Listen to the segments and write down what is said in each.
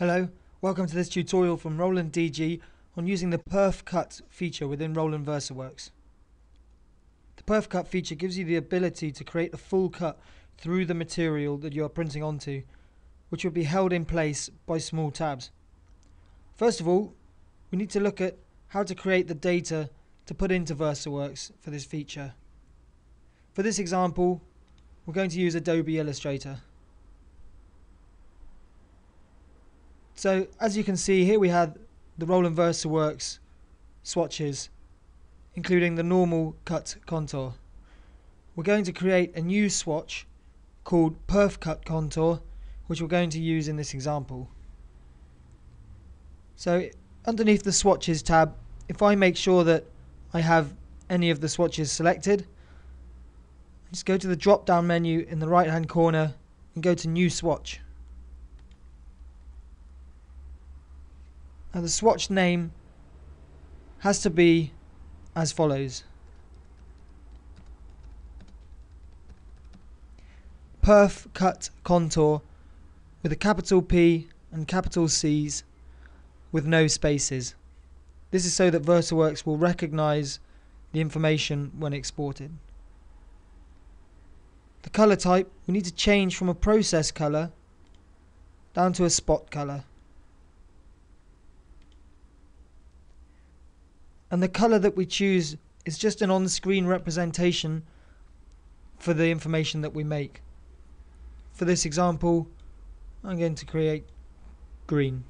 Hello, welcome to this tutorial from Roland DG on using the Perf Cut feature within Roland VersaWorks. The Perf Cut feature gives you the ability to create a full cut through the material that you are printing onto, which will be held in place by small tabs. First of all, we need to look at how to create the data to put into VersaWorks for this feature. For this example, we're going to use Adobe Illustrator. So as you can see here we have the Roland VersaWorks swatches including the normal cut contour. We're going to create a new swatch called Perf Cut Contour which we're going to use in this example. So underneath the swatches tab if I make sure that I have any of the swatches selected just go to the drop down menu in the right hand corner and go to new swatch. Now the swatch name has to be as follows. Perf cut contour with a capital P and capital C's with no spaces. This is so that VersaWorks will recognize the information when exported. The color type we need to change from a process color down to a spot color. And the color that we choose is just an on-screen representation for the information that we make. For this example, I'm going to create green.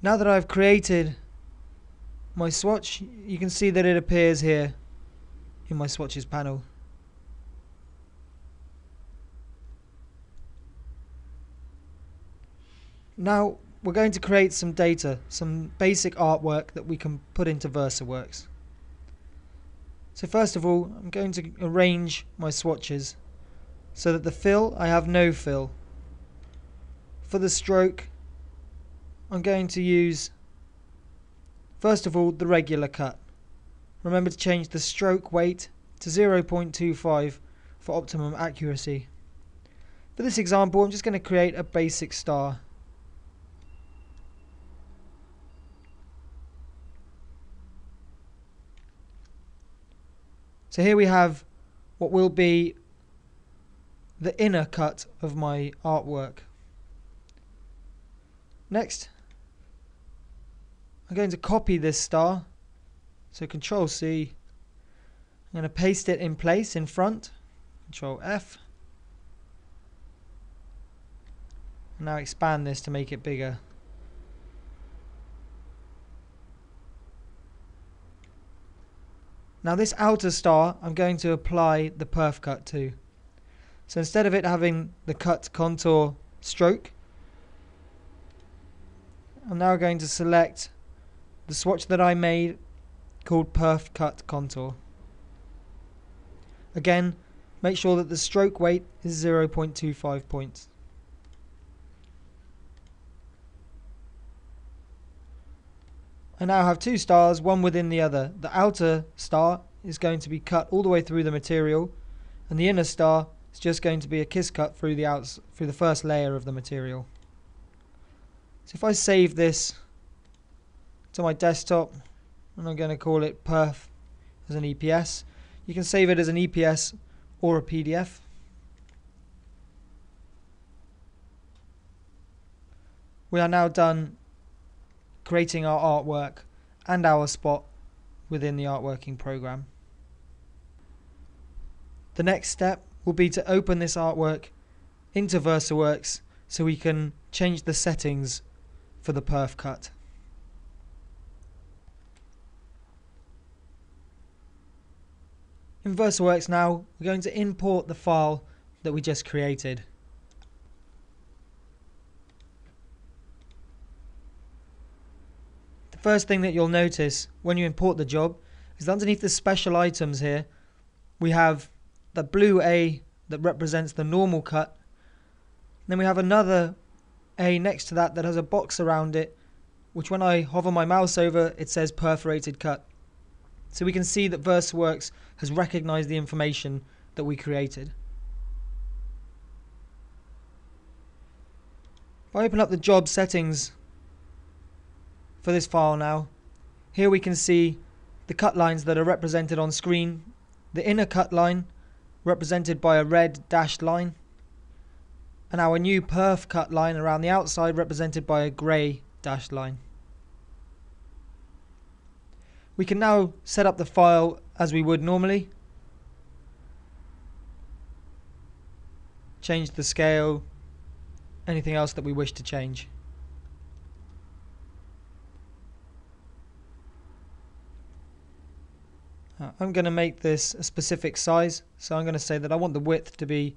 Now that I've created my swatch, you can see that it appears here in my swatches panel. Now we're going to create some data, some basic artwork that we can put into VersaWorks. So first of all, I'm going to arrange my swatches so that the fill, I have no fill. For the stroke, I'm going to use, first of all, the regular cut. Remember to change the stroke weight to 0.25 for optimum accuracy. For this example, I'm just going to create a basic star. So here we have what will be the inner cut of my artwork. Next, I'm going to copy this star. So Control C. I'm going to paste it in place in front. Control F. Now expand this to make it bigger. Now this outer star I'm going to apply the perf cut to. So instead of it having the cut contour stroke, I'm now going to select the swatch that I made called perf cut contour. Again, make sure that the stroke weight is 0.25 points. I now have two stars, one within the other. The outer star is going to be cut all the way through the material, and the inner star is just going to be a kiss cut through the outs through the first layer of the material. So if I save this to my desktop, and I'm going to call it perf as an EPS, you can save it as an EPS or a PDF. We are now done creating our artwork and our spot within the artworking program. The next step will be to open this artwork into VersaWorks so we can change the settings for the perf cut. In VersaWorks now, we're going to import the file that we just created. First thing that you'll notice when you import the job is underneath the special items here, we have the blue A that represents the normal cut. Then we have another A next to that that has a box around it, which when I hover my mouse over, it says perforated cut. So we can see that VersaWorks has recognized the information that we created. If I open up the job settings for this file now, here we can see the cut lines that are represented on screen. The inner cut line represented by a red dashed line and our new perf cut line around the outside represented by a grey dashed line. We can now set up the file as we would normally. Change the scale, anything else that we wish to change. Uh, I'm going to make this a specific size, so I'm going to say that I want the width to be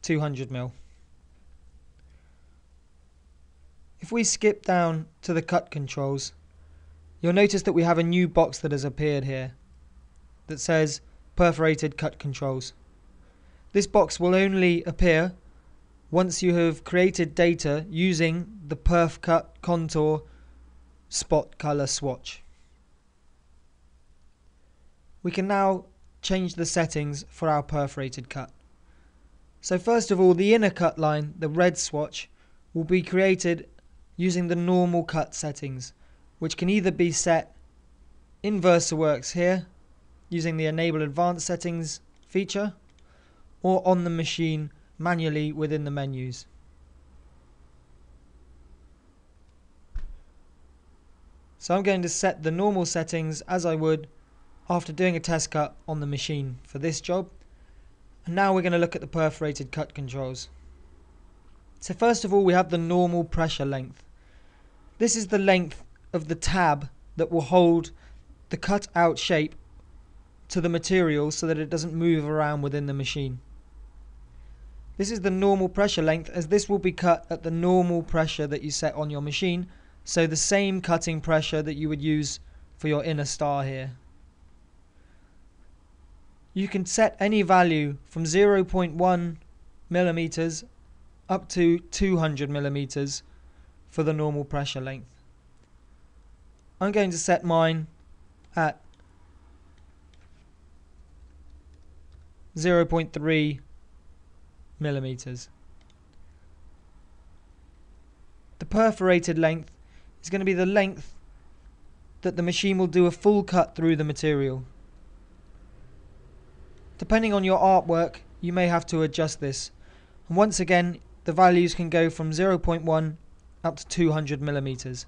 200 mil. If we skip down to the cut controls, you'll notice that we have a new box that has appeared here that says perforated cut controls. This box will only appear once you have created data using the perf cut contour spot color swatch. We can now change the settings for our perforated cut. So first of all, the inner cut line, the red swatch, will be created using the normal cut settings, which can either be set in VersaWorks here, using the Enable Advanced Settings feature, or on the machine manually within the menus. So I'm going to set the normal settings as I would after doing a test cut on the machine for this job and now we're going to look at the perforated cut controls. So first of all we have the normal pressure length. This is the length of the tab that will hold the cut out shape to the material so that it doesn't move around within the machine. This is the normal pressure length as this will be cut at the normal pressure that you set on your machine so the same cutting pressure that you would use for your inner star here you can set any value from 0.1 millimeters up to 200 millimeters for the normal pressure length. I'm going to set mine at 0.3 millimeters. The perforated length is going to be the length that the machine will do a full cut through the material. Depending on your artwork, you may have to adjust this. And once again, the values can go from 0.1 up to 200 millimeters.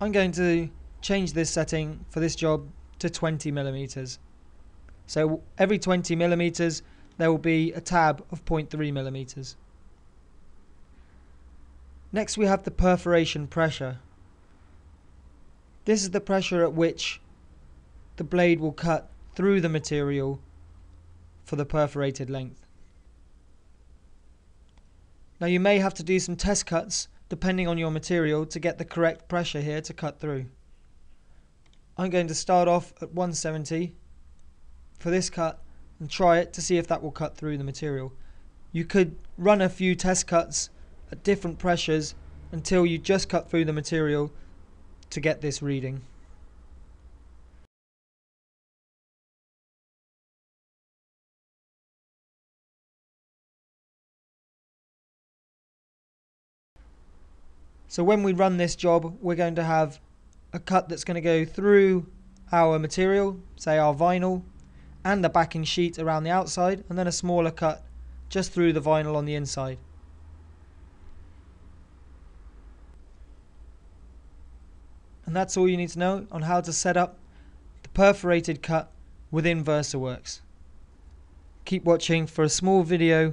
I'm going to change this setting for this job to 20 millimeters. So every 20 millimeters there will be a tab of 0.3 millimeters. Next we have the perforation pressure. This is the pressure at which the blade will cut through the material for the perforated length. Now you may have to do some test cuts depending on your material to get the correct pressure here to cut through. I'm going to start off at 170 for this cut and try it to see if that will cut through the material. You could run a few test cuts at different pressures until you just cut through the material to get this reading. So when we run this job, we're going to have a cut that's going to go through our material, say our vinyl, and the backing sheet around the outside, and then a smaller cut just through the vinyl on the inside. And that's all you need to know on how to set up the perforated cut within VersaWorks. Keep watching for a small video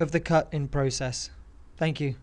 of the cut in process. Thank you.